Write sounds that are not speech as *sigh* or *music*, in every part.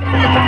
Thank *laughs* you.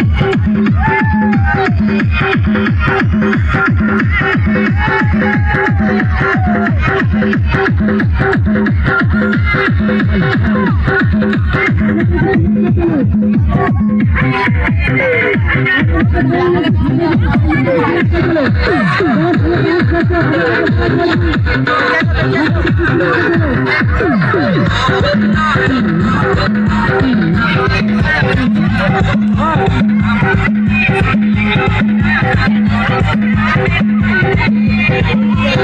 Oh, my God.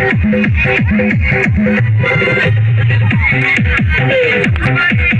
Thank you.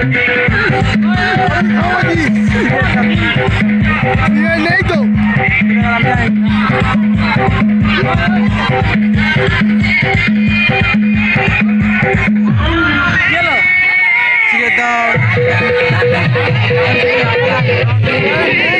Kamagi! Mira Yellow! down!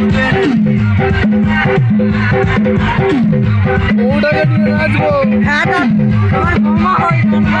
ওটাকে নিয়ে নাচবো হ্যাঁ তোমার মামা হয় না